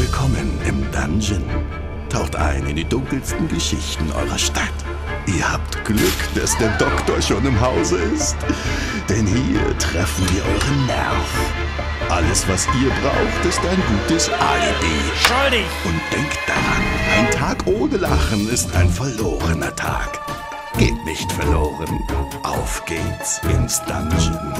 Willkommen im Dungeon. Taucht ein in die dunkelsten Geschichten eurer Stadt. Ihr habt Glück, dass der Doktor schon im Hause ist. Denn hier treffen wir euren Nerv. Alles, was ihr braucht, ist ein gutes Alibi. Schuldig! Und denkt daran, ein Tag ohne Lachen ist ein verlorener Tag. Geht nicht verloren. Auf geht's ins Dungeon.